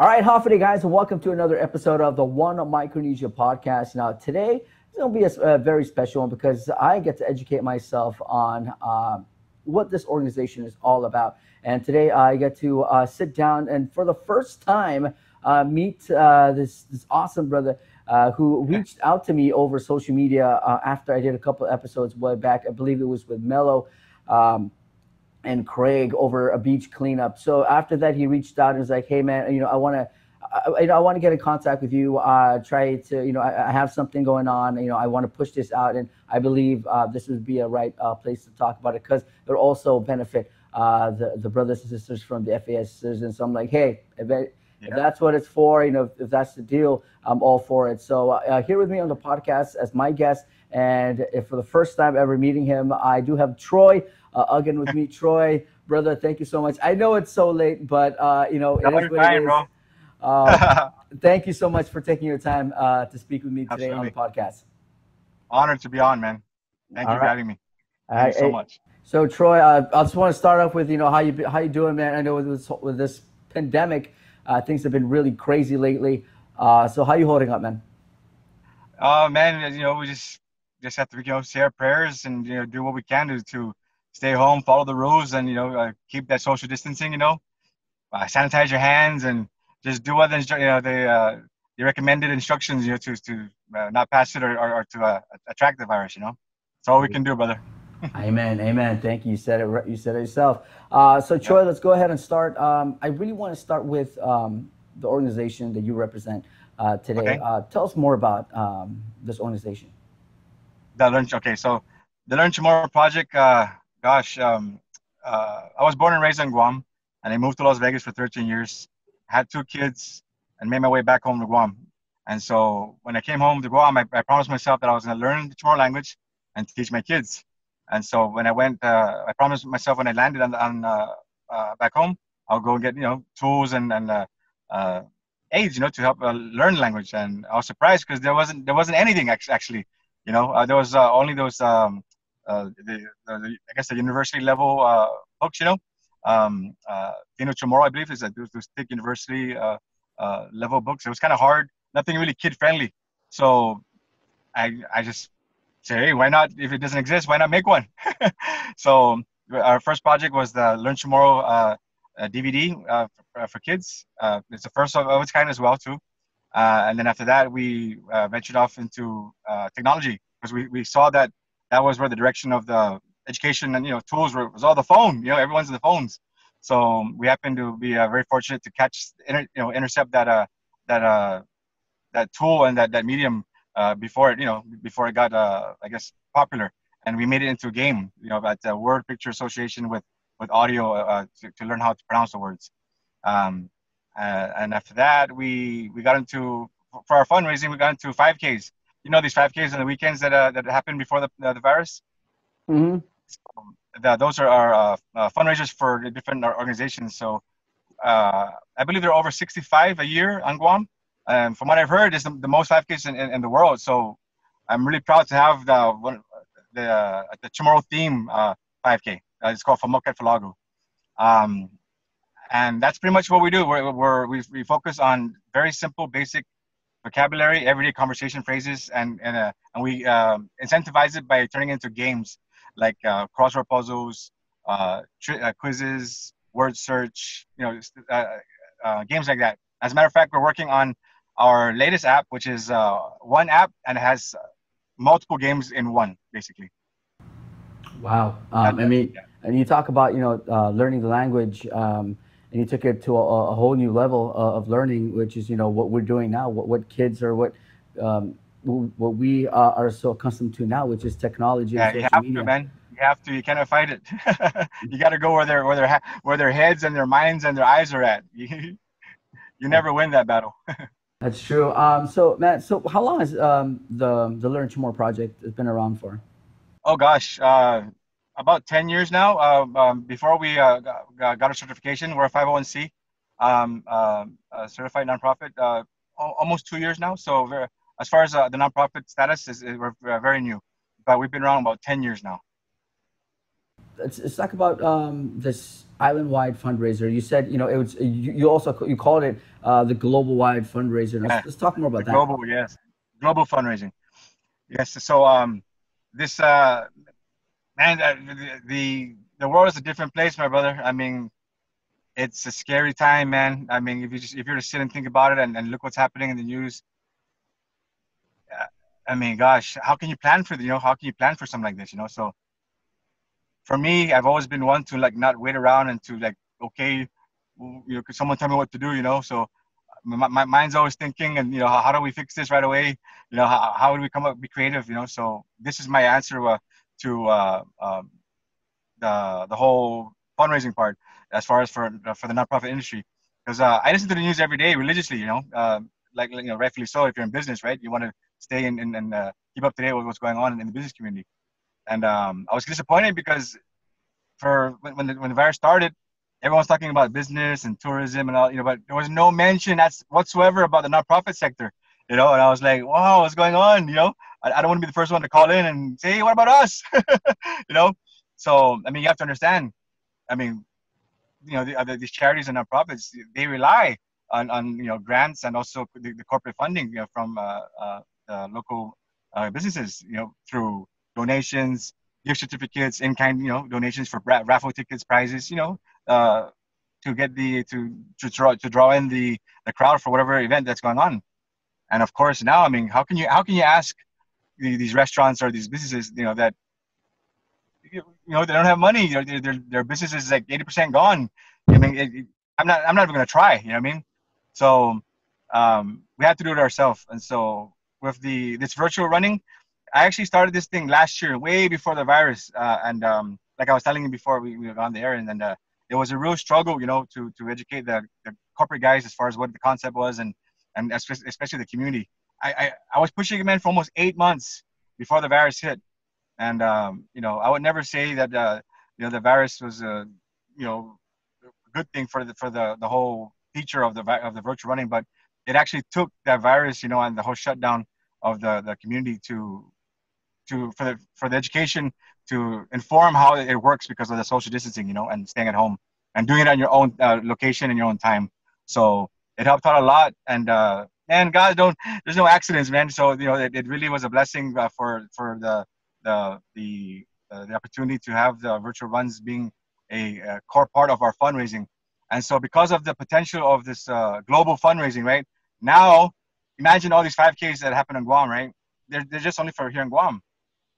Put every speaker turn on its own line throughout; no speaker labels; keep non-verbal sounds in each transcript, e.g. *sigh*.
All right, Hafa Adai guys, and welcome to another episode of the One Micronesia podcast. Now, today is going to be a, a, very special one because I get to educate myself on uh, what this organization is all about. And today I get to uh, sit down and, for the first time, uh, meet uh, this this awesome brother uh, who reached out to me over social media uh, after I did a couple episodes way back. I believe it was with Mello. Um, and Craig over a beach cleanup. So after that, he reached out and was like, "Hey, man, you know, I want to." I, you know, I want to get in contact with you. Uh, try to, you know, I, I, have something going on. You know, I want to push this out, and I believe uh, this would be a right uh, place to talk about it because it also benefit uh, the the brothers and sisters from the FAS And so I'm like, hey, if, it, yeah. if, that's what it's for, you know, if, if, that's the deal, I'm all for it. So uh, here with me on the podcast as my guest, and for the first time ever meeting him, I do have Troy uh, again with me, Troy, brother. Thank you so much. I know it's so late, but uh, you know, it is what it is. Uh, *laughs* thank you so much for taking your time uh, to speak with me today Absolutely. on the podcast.
Honored to be on, man. Thank All you right. for having me. Thank right. you so much.
So Troy, uh, I just want to start off with you know how you how you doing, man. I know with this, with this pandemic, uh, things have been really crazy lately. Uh, so how you holding up, man?
Uh, man, you know we just just have to you know say our prayers and you know do what we can to to stay home, follow the rules, and you know uh, keep that social distancing. You know, uh, sanitize your hands and just do what the you know the uh, the recommended instructions. You know, to to uh, not pass it or, or, or to uh, attract the virus. You know, that's all we can do, brother. *laughs*
amen, amen. Thank you. You said it. You said it yourself. Uh, so Troy, let's go ahead and start. Um, I really want to start with um, the organization that you represent today. Okay. tell us more about um, this organization.
The Learn. Okay, so the Learn CHamoru project gosh, um, uh, I was born and raised in Guam, and I moved to Las Vegas for 13 years. Had two kids, and made my way back home to Guam. And so when I came home to Guam, I, I promised myself that I was going to learn the Chamorro language and teach my kids. And so when I went, uh, I promised myself when I landed on, on uh, uh back home, I'll go and get you know tools and and uh, uh, aids, you know, to help learn language. And I was surprised because there wasn't there wasn't anything actually. You know, there was only those um, uh, the, the, I guess the university level uh, books, you know. Um, uh, Tino Chamorro, I believe, is that those, those thick university uh, uh, level books. It was kind of hard, nothing really kid friendly. So I, I just say, hey, why not? If it doesn't exist, why not make one? *laughs* so our first project was the Learn Chamorro uh, DVD uh, for, for, kids. Uh, it's the first of, its kind as well too. Uh, and then after that, we ventured off into technology because we, we saw that that was where the direction of the education and you know tools were, was all the phone. You know, everyone's in the phones. So we happened to be uh, very fortunate to catch, inter, you know, intercept that uh, that uh, that tool and that that medium uh, before it, you know, before it got, uh, I guess, popular. And we made it into a game, you know, at the Word Picture Association with with audio uh, to, to learn how to pronounce the words. Um, uh, and after that, we we got into for our fundraising, we got into 5Ks you know these 5Ks on the weekends that uh, that happened before the uh, the virus.
Mm-hmm.
So, the, those are our uh, uh fundraisers for the different organizations. So uh, I believe there are over 65 a year on Guam. And from what I've heard, it's the, the most 5Ks in, in, in, the world. So I'm really proud to have the one, the uh, the Chamorro theme 5K. it's called Famokat Falagu. Um, and that's pretty much what we do. We're, we're, we, we focus on very simple, basic vocabulary, everyday conversation phrases, and and, uh, and we um, incentivize it by turning it into games like uh, crossword puzzles, uh, tri- uh, quizzes, word search, you know, uh, uh, games like that. As a matter of fact, we're working on our latest app, which is one app and it has multiple games in one, basically.
Wow. Um, I mean, and you talk about you know learning the language. Um, and you took it to a, a whole new level uh, of learning, which is you know what we're doing now, what what kids are what um, what we uh, are so accustomed to now, which is technology.
Yeah, you have media. to, man. You have to. You cannot fight it. *laughs* you got to go where their where their where their heads and their minds and their eyes are at. *laughs* you never win that battle. *laughs*
That's true. Um, so Matt, so how long has um, the the Learn Chamorro project has been around for?
Oh gosh, uh, about 10 years now. Uh, um, before we uh, got, got, a certification, we're a 501c um, uh, certified nonprofit. Uh, almost two years now. So very, as far as uh, the nonprofit status is, we're, we're, very new, but we've been around about 10 years now.
let's, let's talk about um, this island-wide fundraiser. You said you know it was you, you also you called it uh, the global-wide fundraiser. Let's, yeah. let's talk more about
the
that.
Global, yes, global fundraising. Yes. So um, this uh, man, uh, the, the the world is a different place, my brother. I mean, it's a scary time, man. I mean, if you just if you're to sit and think about it and, and look what's happening in the news. I mean, gosh, how can you plan for the, you know, how can you plan for something like this, you know? So for me, I've always been one to like not wait around and to like, okay, you know, could someone tell me what to do, you know? So my, my mind's always thinking and, you know, how, how do we fix this right away? You know, how, how do we come up, be creative, you know? So this is my answer uh, to uh, um, the, the whole fundraising part as far as for, for the nonprofit industry. Because uh, I listen to the news every day religiously, you know, uh, like, you know, rightfully so if you're in business, right? You want to stay and, and, and uh, keep up to date with what's going on in the business community. And um, I was disappointed because for when, when the, when the virus started, everyone was talking about business and tourism and all, you know, but there was no mention that's whatsoever about the nonprofit sector, you know. And I was like, wow, what's going on? You know, I, I don't want to be the first one to call in and say, hey, what about us? *laughs* you know. So I mean, you have to understand. I mean, you know, the, these charities and nonprofits they rely on, on you know grants and also the, the corporate funding you know, from uh, uh, local uh, businesses, you know, through donations, gift certificates, in kind, you know, donations for raffle tickets, prizes, you know, uh, to get the to to draw to draw in the the crowd for whatever event that's going on. And of course, now I mean, how can you how can you ask these restaurants or these businesses, you know, that you know they don't have money, you know, their their, their business is like eighty percent gone. I mean, it, I'm not I'm not even gonna try. You know what I mean? So um, we have to do it ourselves. And so with the this virtual running, I actually started this thing last year, way before the virus. Uh, and um, like I was telling you before, we, we were on the air, and then uh, it was a real struggle, you know, to to educate the, the corporate guys as far as what the concept was, and and especially the community. I, I, I was pushing him in for almost eight months before the virus hit, and um, you know, I would never say that uh, you know the virus was a you know a good thing for the for the the whole feature of the of the virtual running, but it actually took that virus, you know, and the whole shutdown of the, the community to to for the for the education to inform how it works because of the social distancing, you know, and staying at home and doing it on your own uh, location and your own time. So it helped out a lot. And uh, man, guys, don't there's no accidents, man. So you know, it, it really was a blessing uh, for for the the the uh, the opportunity to have the virtual runs being a, a, core part of our fundraising. And so, because of the potential of this uh, global fundraising, right, now, imagine all these 5Ks that happen in Guam, right? They're, they're just only for here in Guam.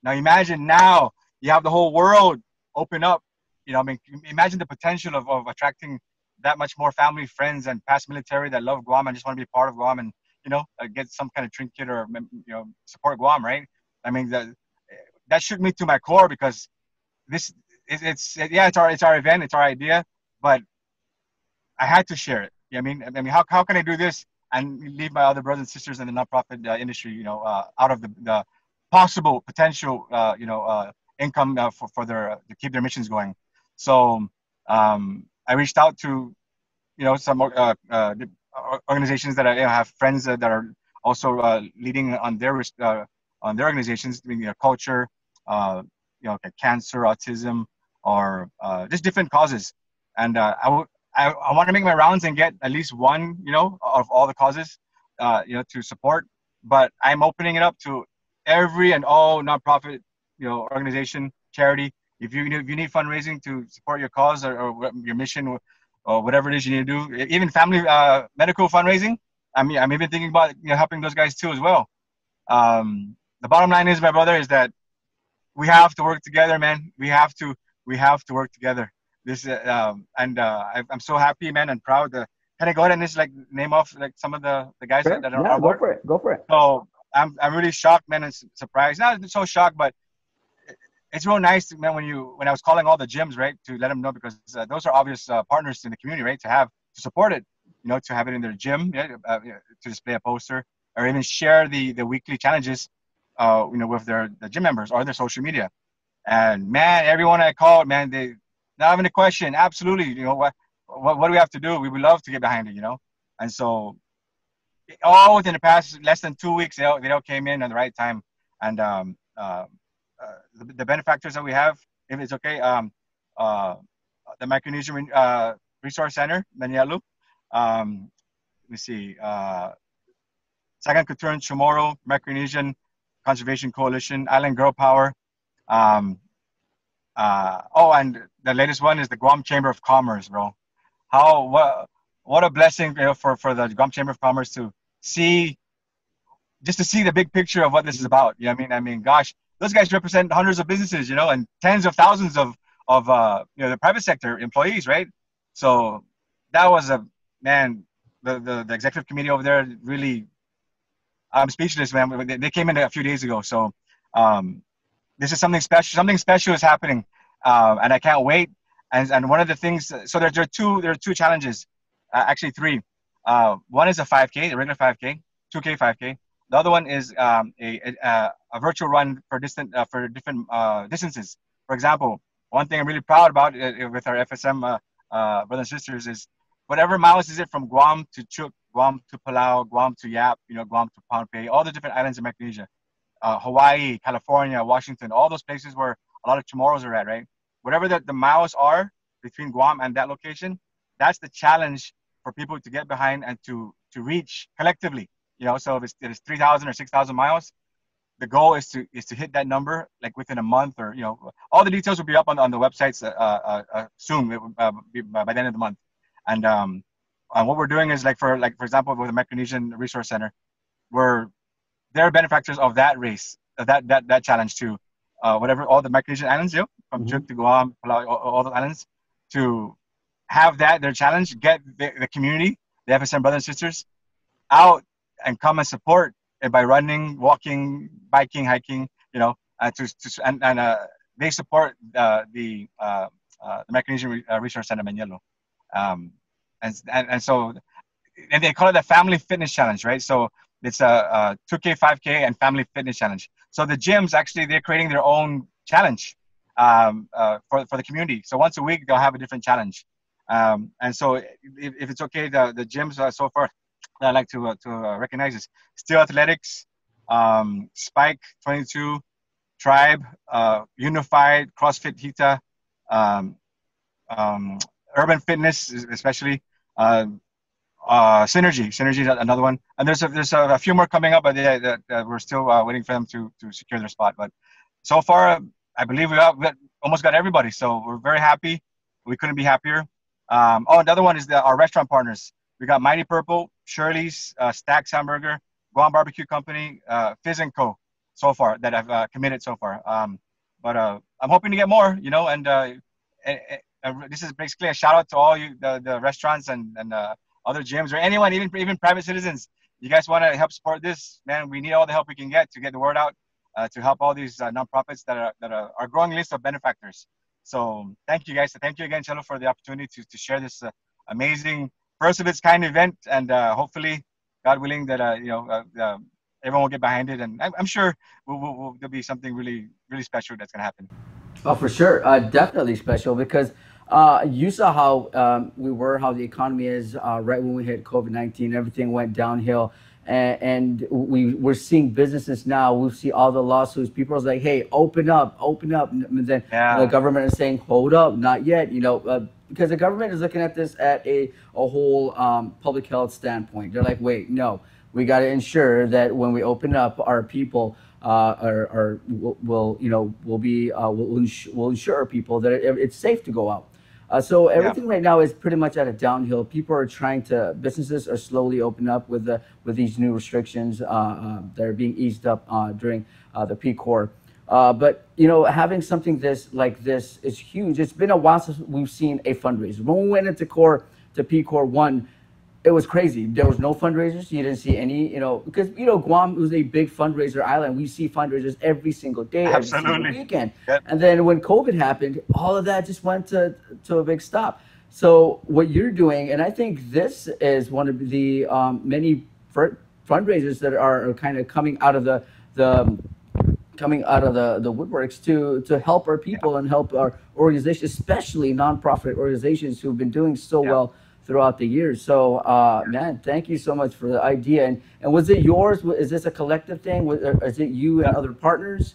Now, imagine now you have the whole world open up. You know, I mean, imagine the potential of, of attracting that much more family, friends, and past military that love Guam and just want to be part of Guam and, you know, uh, get some kind of trinket or, you know, support Guam, right? I mean, that, that shook me to my core because this, it, it's, yeah, it's our, it's our event, it's our idea, but I had to share it. I mean, I mean, how, how can I do this and leave my other brothers and sisters in the nonprofit uh, industry, you know, uh, out of the, the possible potential, uh, you know, uh, income uh, for, for their to keep their missions going. So um, I reached out to, you know, some uh, Uh, organizations that I you know, have friends that are also uh, leading on their on their organizations, you know, culture, you know, cancer, autism, or just different causes. And I, w- I, I want to make my rounds and get at least one, you know, of all the causes, uh, you know, to support. But I'm opening it up to every and all nonprofit, you know, organization, charity. If you if you need fundraising to support your cause or, or your mission or whatever it is you need to do, even family uh, medical fundraising. I mean, I'm even thinking about you know helping those guys too as well. Um, the bottom line is, my brother, is that we have to work together, man. We have to we have to work together this um, and uh, I, am so happy, man, and proud. Uh, can I go ahead and just like name off like some of the the guys
sure.
that,
are yeah? Go for it. Go for it.
So I'm I'm really shocked, man, and surprised. Not so shocked, but it's real nice, man. When you when I was calling all the gyms, right, to let them know because uh, those are obvious uh, partners in the community, right, to have to support it, you know, to have it in their gym, yeah, uh, to display a poster, or even share the the weekly challenges, uh, you know, with their the gym members or their social media. And man, everyone I called, man, they not having a question. Absolutely. You know, what, what, what do we have to do? We would love to get behind it, you know? And so all within the past less than two weeks, they all, they all came in at the right time. And um, uh, the, the, benefactors that we have, if it's okay, um, uh, the Micronesian uh, Resource Center, Manelu. Um, let me see. Uh, Sagan Kotturan Chamorro, Micronesian Conservation Coalition, Island Girl Power. Um, uh, oh, and the latest one is the Guam Chamber of Commerce, bro. How what what a blessing you know, for for the Guam Chamber of Commerce to see just to see the big picture of what this is about. You know, I mean, I mean, gosh, those guys represent hundreds of businesses, you know, and tens of thousands of of uh, you know the private sector employees, right? So that was a man. The, the, the executive committee over there really I'm speechless, man. They came in a few days ago, so um, this is something special. Something special is happening, uh, and I can't wait. And, and one of the things, so there, there are two there are two challenges, uh, actually three. Uh, one is a 5K, the regular 5K, 2K 5K. The other one is um, a, a, a, virtual run for distant uh, for different uh, distances. For example, one thing I'm really proud about uh, with our FSM brothers and sisters is whatever miles is it from Guam to Chuuk Guam to Palau, Guam to Yap, you know, Guam to Pohnpei, all the different islands in Micronesia, uh, Hawaii, California, Washington, all those places where a lot of Chamorros are at, right? Whatever the, the miles are between Guam and that location, that's the challenge for people to get behind and to to reach collectively. You know, so if it's, it's 3,000 or 6,000 miles, the goal is to is to hit that number like within a month or you know all the details will be up on, on the websites uh, uh, uh soon uh, by the end of the month and um, uh, what we're doing is like for like for example with the Micronesian Resource Center, we're they're benefactors of that race, of that that that challenge too. Uh, whatever all the Micronesian islands do, from mm-hmm. to Guam, Palau, all, all the islands, to have that their challenge, get the, the community, the FSM brothers and sisters, out and come and support by running, walking, biking, hiking, you know, uh, to, to and, and uh, they support uh, the uh, uh, the Micronesian Resource Center Manelu. Um, and, and, and so and they call it the family fitness challenge right? So it's a, a 2k 5k and family fitness challenge. So the gyms actually they're creating their own challenge um, uh, for, for the community. So once a week they'll have a different challenge. Um, and so if, if, it's okay the, the gyms uh, so far i like to, uh, to uh, recognize is steel athletics um, spike 22 tribe uh, unified crossfit hita um, um, urban fitness especially uh, uh, Synergy, Synergy is another one, and there's a, there's a, a few more coming up, but they, that, we're still uh, waiting for them to to secure their spot. But so far, I believe we got, we almost got everybody, so we're very happy. We couldn't be happier. Um, oh, another one is the, our restaurant partners. We got Mighty Purple, Shirley's, uh, Stacks Hamburger, Guam Barbecue Company, uh, Fizz and Co. So far that I've uh, committed so far. Um, but uh, I'm hoping to get more, you know, and uh, uh, this is basically a shout out to all you the, the restaurants and, and uh, other gyms or anyone even even private citizens you guys want to help support this man we need all the help we can get to get the word out to help all these nonprofits that are that are, are growing list of benefactors so thank you guys thank you again Chelo for the opportunity to, to share this amazing first of its kind event and uh, hopefully God willing that you know everyone will get behind it and I'm, I'm sure we'll, we'll, we'll, there'll be something really really special that's going to happen
Oh, for sure. Uh, definitely special because uh, you saw how um, we were, how the economy is uh, right when we hit COVID 19. Everything went downhill. And, and we, we're seeing businesses now. We see all the lawsuits. People are like, hey, open up, open up. And then yeah. the government is saying, hold up, not yet. You know, uh, because the government is looking at this at a, a whole um, public health standpoint. They're like, wait, no, we got to ensure that when we open up, our people uh, are, are will, will, you know will be uh, will, ins- will ensure people that it, it's safe to go out. Uh, so everything yeah. right now is pretty much at a downhill. People are trying to businesses are slowly opening up with the with these new restrictions uh, uh, that are being eased up uh, during the PCOR. but you know, having something this like this is huge. It's been a while since we've seen a fundraiser. When we went into core to PCOR one, it was crazy. There was no fundraisers. You didn't see any, you know, because you know Guam was a big fundraiser island. We see fundraisers every single day, Absolutely. every single weekend. Yep. And then when COVID happened, all of that just went to to a big stop. So what you're doing, and I think this is one of the um, many fundraisers that are, are kind of coming out of the the coming out of the, the woodworks to to help our people yeah. and help our organizations, especially nonprofit organizations who've been doing so yeah. well throughout the years. So, uh, man, thank you so much for the idea. And and was it yours? Is this a collective thing? Was, is it you and other partners?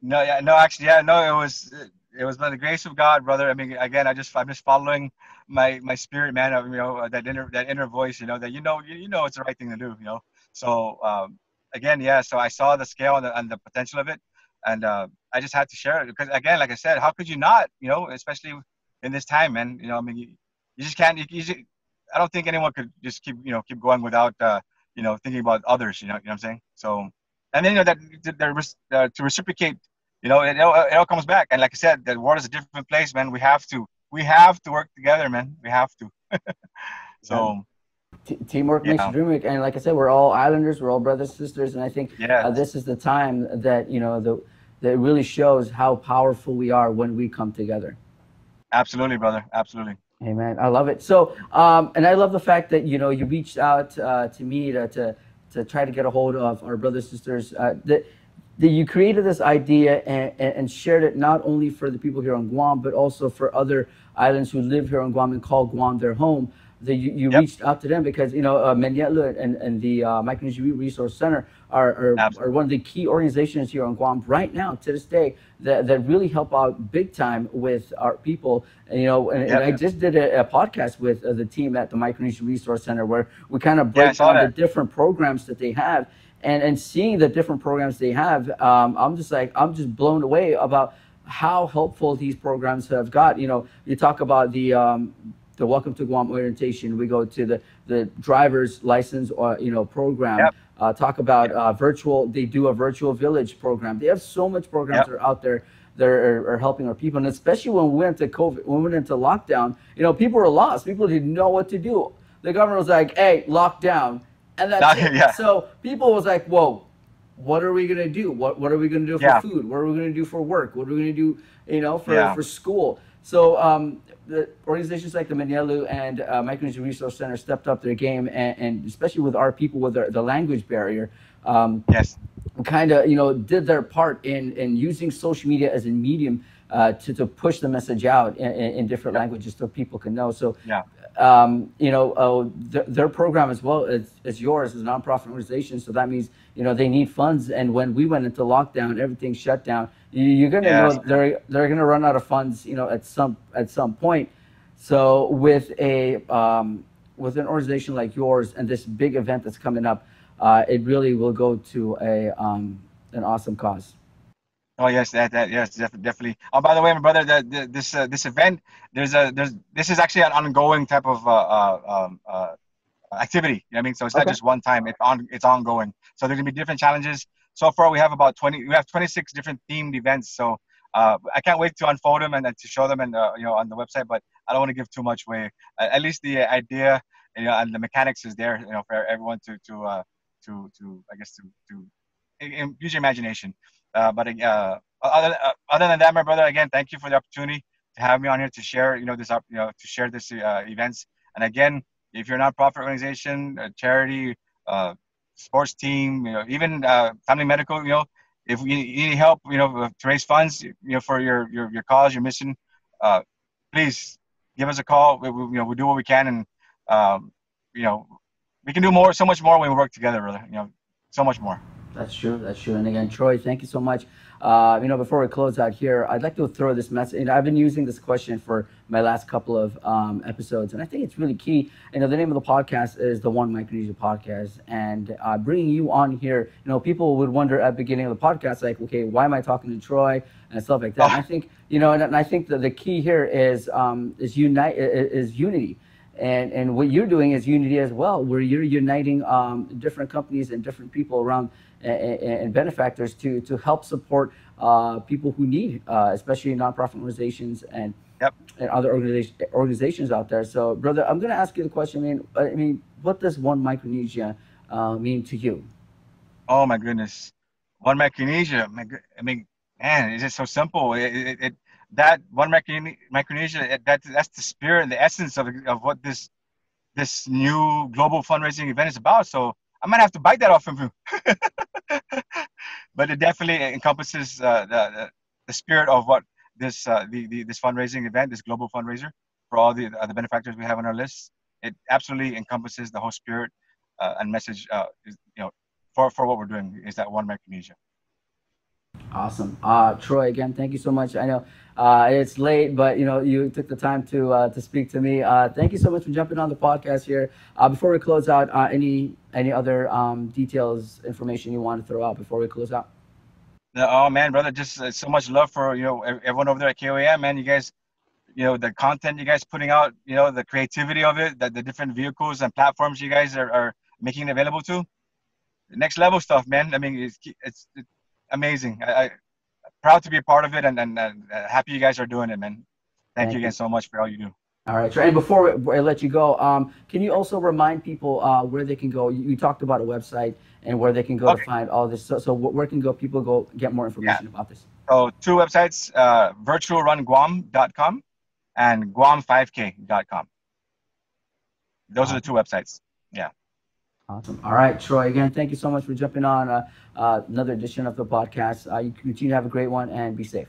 No, yeah, no, actually, yeah, no, it was it was by the grace of God, brother. I mean, again, I just I'm just following my my spirit, man. Of you know that inner that inner voice, you know that you know you, you know it's the right thing to do, you know. So um, again, yeah. So I saw the scale and the, and the potential of it, and uh, I just had to share it because again, like I said, how could you not, you know, especially in this time, man. You know, I mean, you, you just can't. You, you just, I don't think anyone could just keep you know keep going without uh, you know thinking about others. You know, you know what I'm saying? So and then you know that, that uh, to reciprocate you know, it, it, all comes back. And like I said, the world is a different place, man. We have to, we have to work together, man. We have to. *laughs* so.
T- teamwork yeah. makes the dream work, and like I said, we're all islanders. We're all brothers, sisters, and I think yes. uh, this is the time that you know the that really shows how powerful we are when we come together.
Absolutely, brother. Absolutely.
Amen. I love it. So, um, and I love the fact that you know you reached out uh, to me to, to to try to get a hold of our brothers sisters. Uh, that that you created this idea and, and, shared it not only for the people here on Guam, but also for other islands who live here on Guam and call Guam their home. That you, you yep. reached out to them because you know uh, Manelu and, and the uh, Micronesia Resource Center are, are, are, one of the key organizations here on Guam right now to this day that, that really help out big time with our people. And, you know, and, yep. and I just did a, a podcast with uh, the team at the Micronesia Resource Center where we kind of break yeah, down the different programs that they have and and seeing the different programs they have, um, I'm just like I'm just blown away about how helpful these programs have got. You know, you talk about the um, the Welcome to Guam orientation. We go to the the driver's license or uh, you know program. Yep. Uh, talk about uh, virtual. They do a virtual village program. They have so much programs yep. that are out there that are, are, helping our people, and especially when we went to COVID, when we went into lockdown. You know, people were lost. People didn't know what to do. The governor was like, "Hey, lockdown." and that's Not, it. Yeah. So people was like, "Whoa, what are we gonna do? What what are we gonna do for yeah. food? What are we gonna do for work? What are we gonna do, you know, for yeah. for school?" So um, the organizations like the Manelu and uh, Micronesia Resource Center stepped up their game, and, and especially with our people with the, the language barrier. Um,
yes.
Kind of, you know, did their part in in using social media as a medium uh, to, to push the message out in, in different yeah. languages so people can know. So
yeah
um, you know, uh, th- their program as well as, as yours is a nonprofit organization. So that means, you know, they need funds. And when we went into lockdown, everything shut down. You, are going to know they're, they're going to run out of funds, you know, at some, at some point. So with a, um, with an organization like yours and this big event that's coming up, uh, it really will go to a, um, an awesome cause.
Oh yes, that that yes, definitely. Oh, by the way, my brother, that this uh, this event, there's a there's this is actually an ongoing type of uh, uh, um, uh, activity. You know I mean, so it's okay. not just one time. It's on it's ongoing. So there's gonna be different challenges. So far, we have about 20. We have 26 different themed events. So uh, I can't wait to unfold them and, to show them and uh, you know on the website. But I don't want to give too much away. at least the idea you know, and the mechanics is there. You know, for everyone to to uh, to to I guess to to use your imagination. Uh, but uh, other, uh, other than that, my brother, again, thank you for the opportunity to have me on here to share, you know, this, you know, to share this uh, events. And again, if you're a nonprofit organization, a charity, sports team, you know, even family medical, you know, if you need help, you know, to raise funds, you know, for your your, your cause, your mission, uh, please give us a call. We, we, you know, we do what we can, and um, you know, we can do more, so much more when we work together, brother. You know, so much more.
That's true. That's true. And again, Troy, thank you so much. Uh, you know, before we close out here, I'd like to throw this message. Know, I've been using this question for my last couple of um, episodes, and I think it's really key. You know, the name of the podcast is the One Micronesia Podcast, and uh, bringing you on here, you know, people would wonder at the beginning of the podcast, like, okay, why am I talking to Troy and stuff like that. I think, you know, and, and, I think that the key here is um, is unite is unity and and what you're doing is unity as well where you're uniting um, different companies and different people around and, and benefactors to to help support uh, people who need uh, especially nonprofit organizations and
yep.
and other organization, organizations out there. So brother i'm going to ask you the question i mean i mean what does one micronesia uh, mean to you?
Oh my goodness. One micronesia i mean man it's just so simple. It, it, it that one Micronesia, that that's the spirit and the essence of, of what this this new global fundraising event is about. So I might have to bite that off of you. *laughs* but it definitely encompasses uh, the, the spirit of what this uh, the, the this fundraising event, this global fundraiser for all the the benefactors we have on our list. It absolutely encompasses the whole spirit uh, and message. Uh, you know, for for what we're doing is that one Micronesia.
Awesome. Uh, Troy, again, thank you so much. I know uh, it's late, but you know you took the time to uh, to speak to me. Uh, thank you so much for jumping on the podcast here. Uh, before we close out, uh, any any other um, details, information you want to throw out before we close out?
Oh man, brother, just uh, so much love for you know everyone over there at KUAM, man. You guys, you know the content you guys putting out, you know the creativity of it, the, the different vehicles and platforms you guys are, are making available to. Next level stuff, man. I mean, it's it's, it's amazing. I, I proud to be a part of it and, and uh, happy you guys are doing it, man. Thank, Thank you again so much for all you do.
All right, and before I let you go, um, can you also remind people uh, where they can go? You, you, talked about a website and where they can go okay. to find all this. So, so where can go people go get more information yeah. about this?
So two websites, uh, virtualrunguam.com and guam5k.com. Those are the two websites. Yeah.
Awesome. All right, Troy. Again, thank you so much for jumping on uh, uh, another edition of the podcast. Uh, you continue to have a great one and be safe.